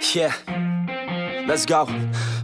Yeah, let's go.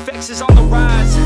Effects is on the rise.